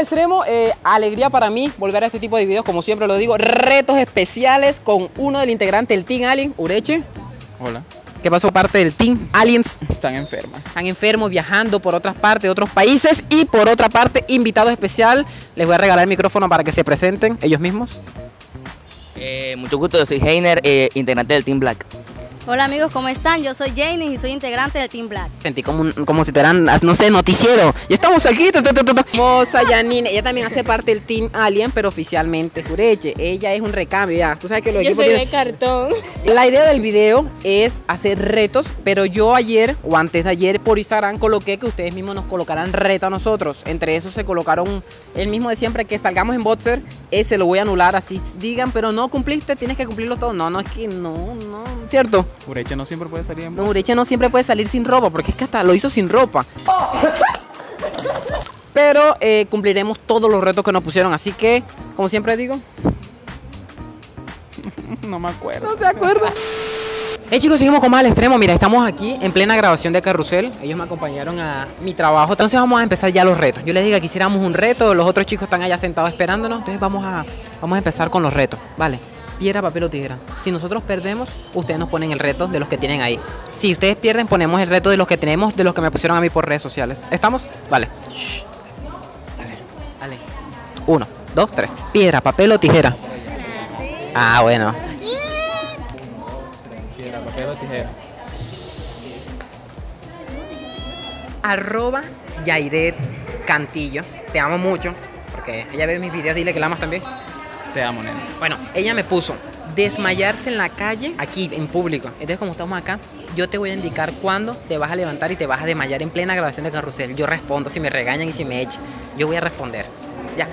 extremo, eh, alegría para mí volver a este tipo de videos, como siempre lo digo, retos especiales con uno del integrante del Team Alien, Ureche. Hola. Que pasó parte del Team Aliens. Están enfermas. Están enfermos, viajando por otras partes, de otros países. Y por otra parte, invitado especial. Les voy a regalar el micrófono para que se presenten ellos mismos. Eh, mucho gusto, yo soy Heiner, eh, integrante del Team Black. Hola amigos, ¿cómo están? Yo soy Jane y soy integrante del Team Black. Sentí como, un- como si te eran, no sé, noticiero. Y estamos aquí. Moza Janine, ella también hace parte del Team Alien, pero oficialmente, Jureche. Ella es un recambio, ya. Tú sabes que los Yo soy tienen- de cartón. La idea del video es hacer retos, pero yo ayer o antes de ayer por Instagram coloqué que ustedes mismos nos colocaran reto a nosotros. Entre esos se colocaron el mismo de siempre que salgamos en Boxer, ese lo voy a anular así digan, pero no cumpliste, tienes que cumplirlo todo. No, no es que no, no, ¿cierto? Ureche no siempre puede salir en No, Ureche no siempre puede salir sin ropa, porque es que hasta lo hizo sin ropa. Pero eh, cumpliremos todos los retos que nos pusieron, así que, como siempre digo, No me acuerdo. no se acuerda. Hey chicos, seguimos con más al extremo. Mira, estamos aquí en plena grabación de Carrusel. Ellos me acompañaron a mi trabajo. Entonces vamos a empezar ya los retos. Yo les digo que hiciéramos un reto. Los otros chicos están allá sentados esperándonos. Entonces vamos a, vamos a empezar con los retos. Vale. Piedra, papel o tijera. Si nosotros perdemos, ustedes nos ponen el reto de los que tienen ahí. Si ustedes pierden, ponemos el reto de los que tenemos, de los que me pusieron a mí por redes sociales. ¿Estamos? Vale. Shh. Vale. Vale. Uno, dos, tres. Piedra, papel o tijera. Ah, bueno. Piedra, papel o tijera. arroba Yairet Cantillo. Te amo mucho, porque ella ve mis videos, dile que la amas también. Te amo, nena. Bueno, ella me puso desmayarse en la calle, aquí en público. Entonces, como estamos acá, yo te voy a indicar cuándo te vas a levantar y te vas a desmayar en plena grabación de carrusel. Yo respondo si me regañan y si me echan. Yo voy a responder. Ya.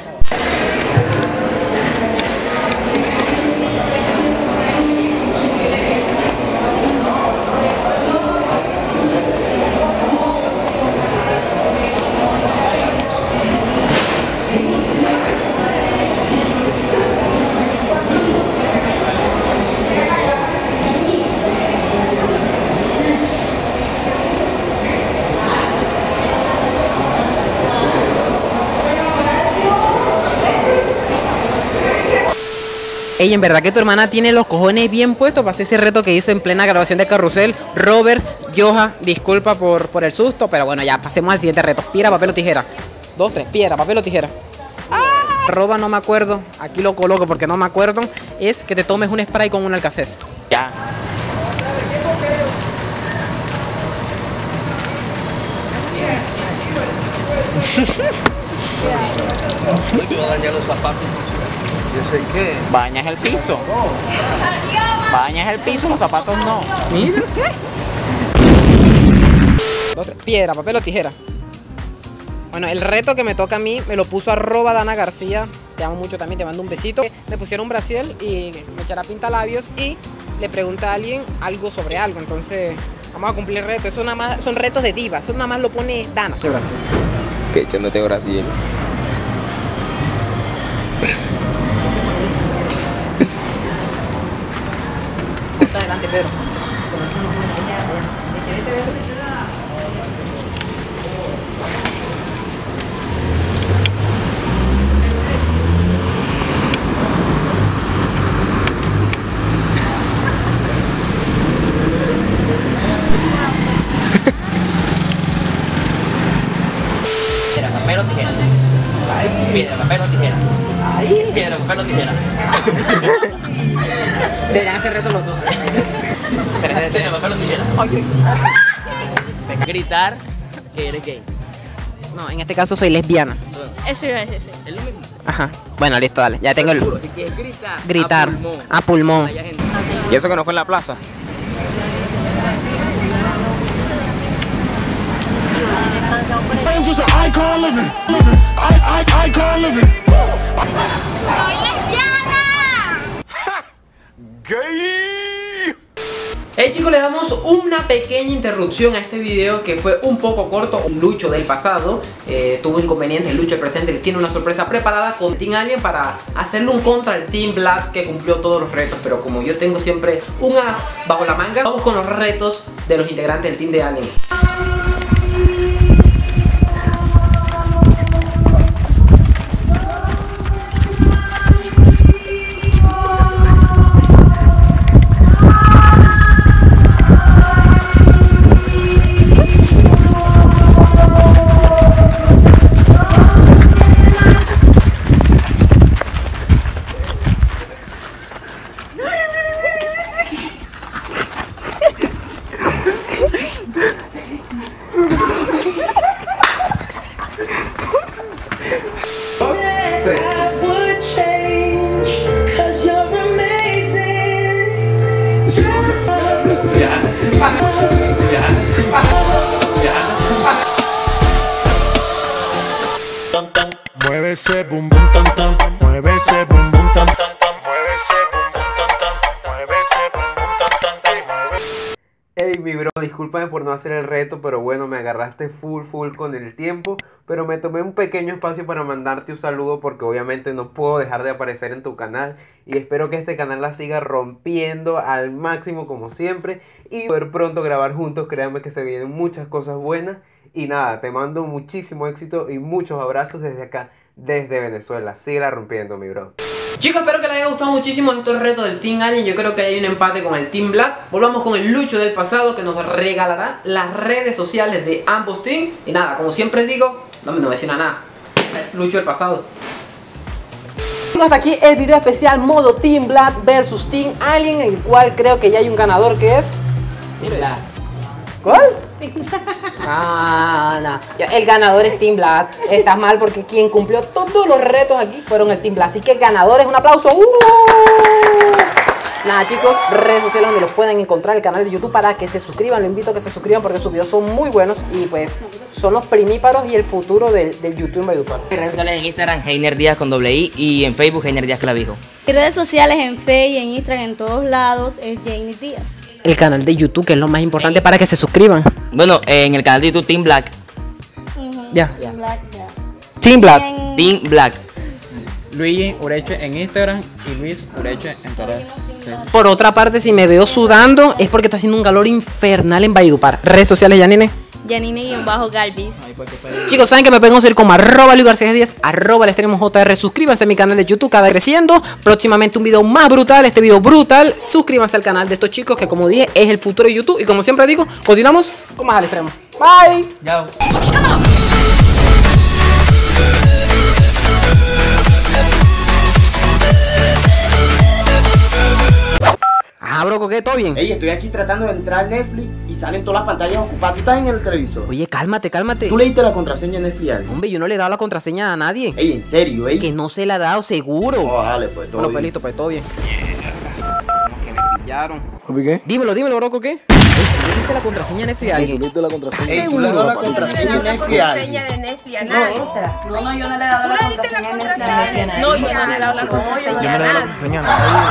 Ella, en verdad que tu hermana tiene los cojones bien puestos para hacer ese reto que hizo en plena grabación de Carrusel. Robert, Joja, disculpa por, por el susto, pero bueno, ya pasemos al siguiente reto. Piedra, papel o tijera. Dos, tres, piedra, papel o tijera. Arroba no me acuerdo, aquí lo coloco porque no me acuerdo. Es que te tomes un spray con un alcacés. Ya. Bañas el piso. Bañas el piso, los zapatos no. Mira. Dos, tres. Piedra, papel o tijera. Bueno, el reto que me toca a mí me lo puso arroba Dana García. Te amo mucho también, te mando un besito. Me pusieron un brasil y me echará pinta labios y le pregunta a alguien algo sobre algo. Entonces, vamos a cumplir el reto. Eso nada más son retos de diva. Eso nada más lo pone Dana. Que echándote Brasil. Está Tijera. Deberían hacer retos los dos. Piedra, papel o tijera. Gritar que eres gay. No, en este caso soy lesbiana. Eso iba a decir. Es lo mismo. Ajá. Bueno, listo, dale. Ya tengo el. Es gritar. Gritar. A pulmón. A pulmón. ¿Y eso que no fue en la plaza? I'm just icon living, living, icon living. Hey chicos, les damos una pequeña interrupción a este video que fue un poco corto. Un Lucho del pasado eh, tuvo inconvenientes, Lucho del presente él tiene una sorpresa preparada con Team Alien para hacerle un contra al Team Black que cumplió todos los retos. Pero como yo tengo siempre un as bajo la manga, vamos con los retos de los integrantes del Team de Alien. Hey mi bro, discúlpame por no hacer el reto, pero bueno, me agarraste full full con el tiempo, pero me tomé un pequeño espacio para mandarte un saludo porque obviamente no puedo dejar de aparecer en tu canal. Y espero que este canal la siga rompiendo al máximo como siempre. Y poder pronto grabar juntos, créanme que se vienen muchas cosas buenas. Y nada, te mando muchísimo éxito y muchos abrazos desde acá, desde Venezuela, siga rompiendo mi bro. Chicos, espero que les haya gustado muchísimo estos retos del Team Alien. Yo creo que hay un empate con el Team Black. Volvamos con el Lucho del pasado que nos regalará las redes sociales de ambos teams. Y nada, como siempre digo, no me no me menciona nada. Lucho del pasado. Chicos, hasta aquí el video especial modo Team Black versus Team Alien, en el cual creo que ya hay un ganador que es. Mira. ¿Cuál? Ah, no. El ganador es Team Black. Estás mal porque quien cumplió todos los retos aquí fueron el Team Black. Así que ganadores, un aplauso. ¡Uh! Nada chicos, redes sociales donde los pueden encontrar, el canal de YouTube para que se suscriban, los invito a que se suscriban porque sus videos son muy buenos y pues son los primíparos y el futuro del, del YouTube en Valledupar. Redes sociales en Instagram, Heiner Díaz con doble I y en Facebook, Heiner Díaz Clavijo. Mis redes sociales en Face y en Instagram, en todos lados, es Janie Díaz. El canal de YouTube que es lo más importante para que se suscriban. Bueno, en el canal de YouTube Team Black. Ya. Black, ya. Team Black. En- Team Black. Luigi Ureche en Instagram y Luis Ureche en las Por otra parte, si me veo sudando es porque está haciendo un calor infernal en Valledupar. Redes sociales, Janine. Janine-Galvis. Chicos, saben que me pueden conseguir como arroba Luis García 10, arroba el extremo JR. Suscríbanse a mi canal de YouTube, cada creciendo. Próximamente un video más brutal, este video brutal. Suscríbanse al canal de estos chicos que como dije es el futuro de YouTube. Y como siempre digo, continuamos con más al extremo. Bye. Ajá, bro, ¿qué? ¿Todo bien? Ey, estoy aquí tratando de entrar al Netflix y salen todas las pantallas ocupadas. Tú estás en el televisor. Oye, cálmate, cálmate. Tú leíste la contraseña de Netflix. Allen? Hombre, yo no le he dado la contraseña a nadie. Ey, en serio, ey. Que no se la ha dado, seguro. Oh, dale, pues todo Bueno, pues bien. listo, pues todo bien. Como que me pillaron. Dímelo, dímelo, broco, ¿qué? ¿Tú diste la contraseña de Netflix a alguien? Ey, tú le la contraseña de Netflix. A. No, no, yo no le he dado la contraseña de Netflix a nadie. No, yo no le he dado la contraseña a nadie.